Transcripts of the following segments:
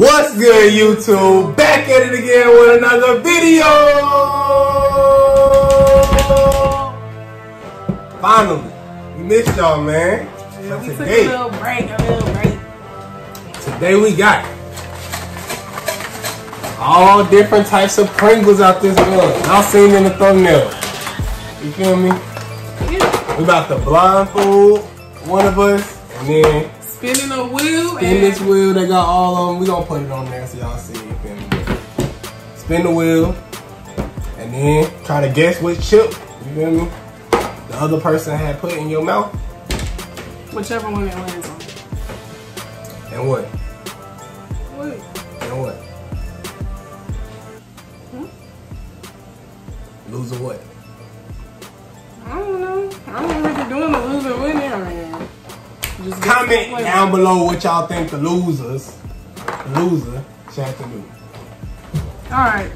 What's good, YouTube? Back at it again with another video. Finally, we missed y'all, man. Yeah, we took today, a little break, a little break. today we got all different types of Pringles out this month. Y'all seen in the thumbnail. You feel me? Yeah. We about to blindfold one of us, and then Spinning a wheel Spin and this wheel, they got all of them. We gonna put it on there so y'all see. You feel me? Spin the wheel, and then try to guess which chip. You feel me? The other person had put in your mouth, whichever one it lands on. and what? What? And what? Hmm? Loser what? Comment down below what y'all think the losers, the loser, should have to do. Alright.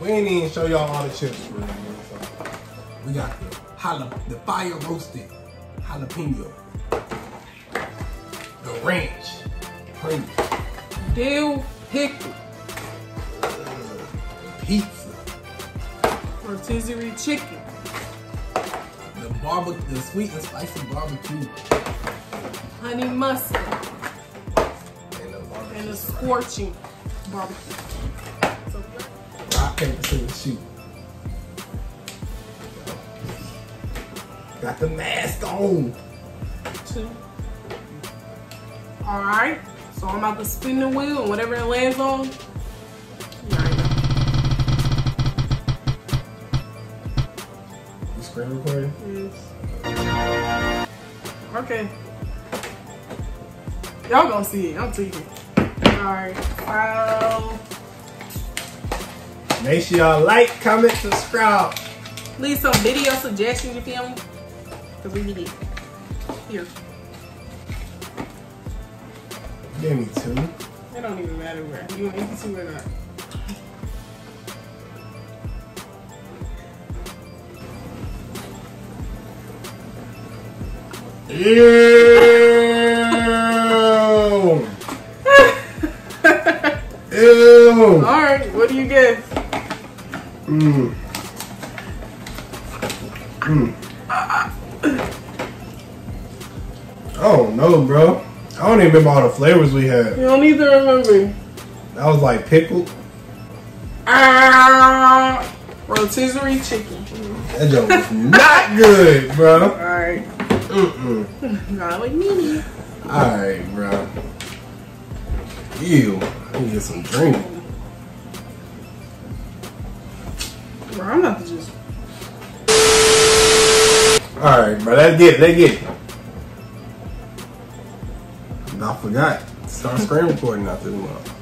We ain't even show y'all all the chips so. We got the jala, the fire roasted jalapeno, the ranch, Pringles, Dill pickle. pizza, Rotisserie chicken. the barbecue, the sweet and spicy barbecue, Honey mustard. and the a scorching barbecue. So, Rock paper scissors shoot. Got the mask on. two. Alright. So I'm about to spin the wheel and whatever it lands on. you already know. You screen recording? Yes. Okay. Y'all gonna see it. I'm tweaking. Alright. File. Make sure y'all like, comment, subscribe. Leave some video suggestions, if you feel me? Because we need it. Here. Give me two. It don't even matter where. You want to see or not. Ew. Ew. Alright, what do you guess? Mm. Mm. I don't know, bro. I don't even remember all the flavors we had. You don't either remember. That was like pickled. Ah, rotisserie chicken. That joke was not good, bro. Alright. Mm-mm. Not like me. Alright, bro. Ew. I need to get some drink. Bro, I'm about Alright, bro. Let's get it. Let's get it. I forgot. Start screen recording out this month.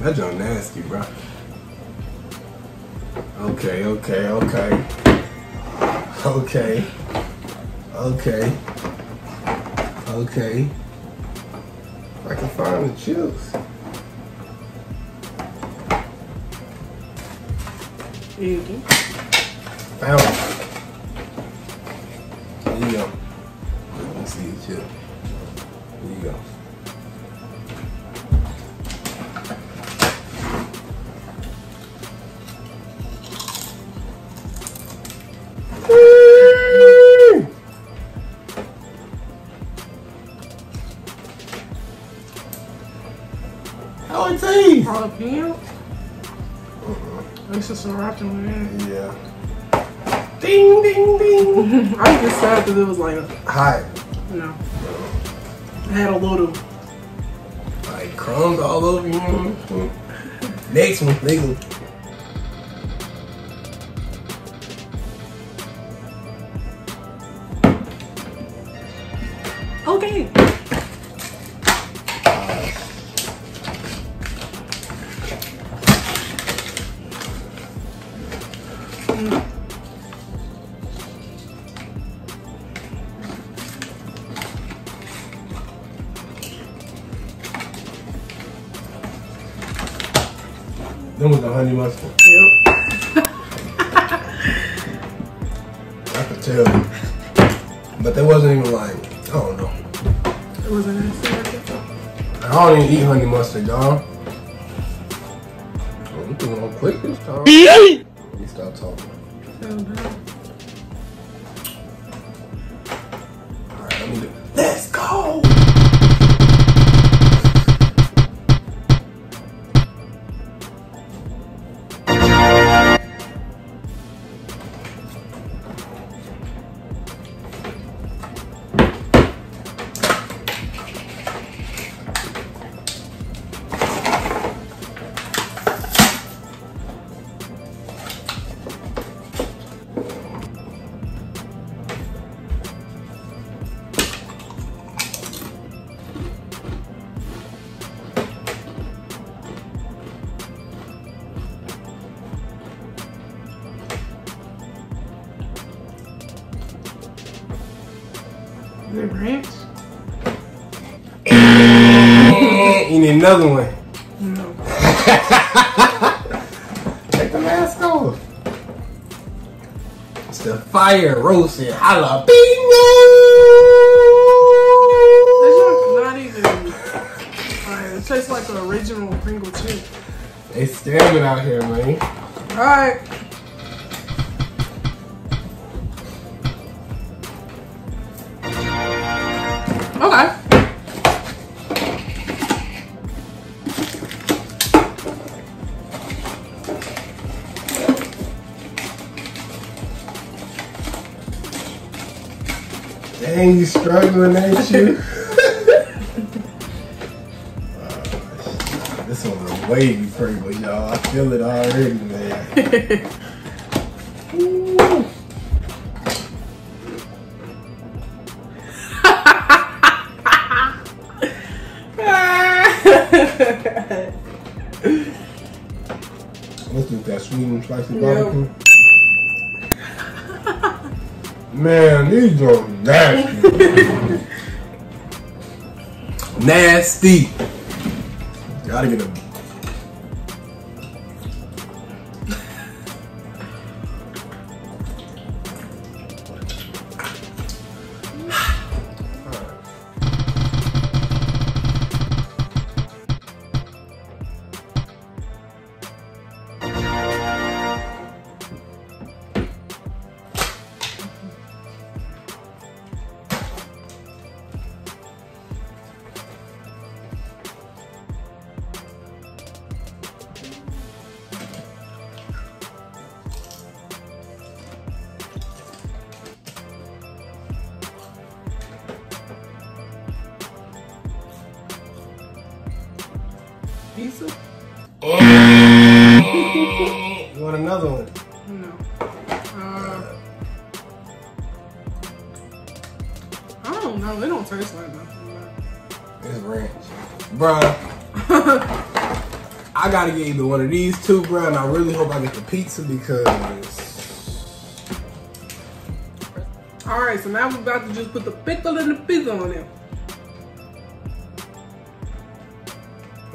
That joke nasty, bro. Okay, okay, okay. Okay. Okay. Okay. I can find the chips. Here you go. Found it. There you go. Let me see the chip. There you go. Woo! How it taste? It's just a rockin' man. Yeah. Ding, ding, ding. I'm just sad because it was like, a, Hot. you know, I had a little. Like crumbs all over you. Next one, next one. Then with the honey mustard. Yep. I could tell. But that wasn't even like, I don't know. It Was it nasty? I don't even eat honey mustard, y'all. Oh, we doing on quick this time. Bad. Another one. No. Take the mask off. It's the fire roasted jalapeno. This one's not even. It tastes like the original Pringle chip. They stabbing out here, man. Alright. Okay. Dang, you struggling, ain't you? this one's a wavy Pringle, y'all. I feel it already, man. Let's do that sweet and spicy barbecue. Man, these are nasty. nasty. Gotta get Pizza? You want another one? No. Uh, I don't know. They don't taste like nothing. It's ranch. Bruh. I gotta get either one of these two, bro, and I really hope I get the pizza because Alright, so now we're about to just put the pickle and the pizza on there.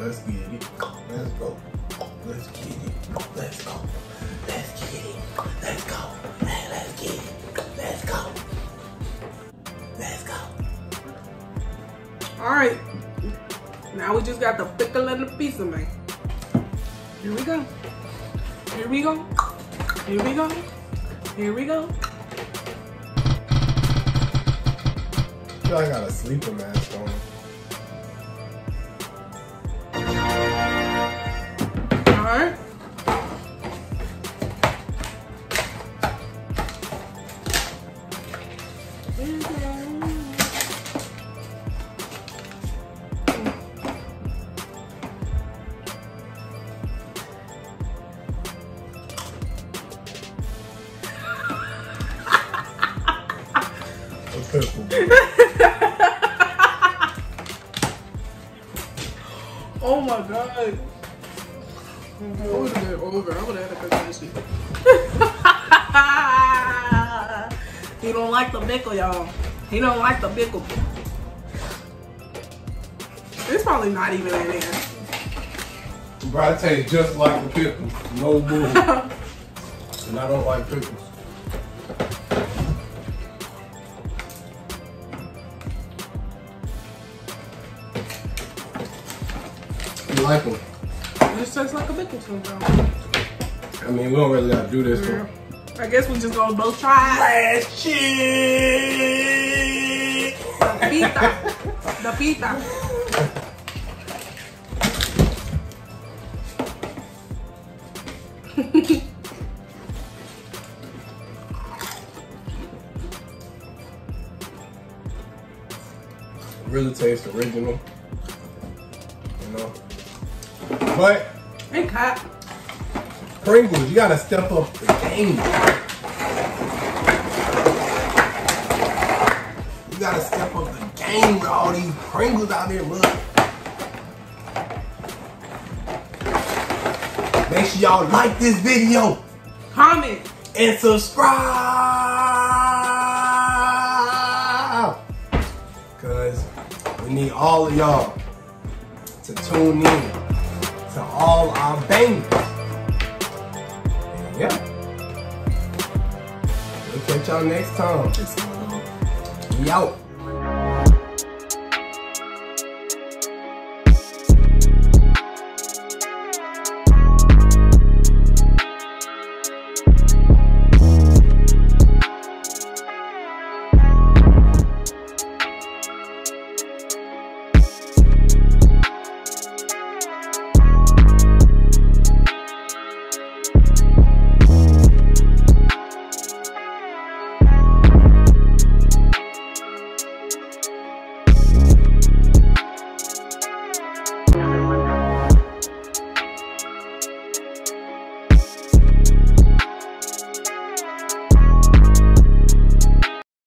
Let's get it. Let's go. Let's get it. Let's go. Let's get it. Let's go. Let's get it. Let's go. Let's go. Alright. Now we just got the pickle and the pizza, man. Here we go. Here we go. Here we go. Here we go. I feel like I got a sleeper mask on. Alright. A don't like the pickle, y'all. He don't like the pickle. It's probably not even in there. Bro, I taste just like the pickle. No more. and I don't like pickles. You like them? It tastes like a pickle to me, bro. I mean, we don't really gotta do this, yeah. I guess we're just gonna both try. Cheese. The pita. The pita. really tastes original. You know. But And cat. Pringles, you gotta step up the game. You gotta step up the game with all these Pringles out there, look. Make sure y'all like this video Comment. and subscribe. Cause we need all of y'all to tune in to all our bangers. Y'all next time. Out.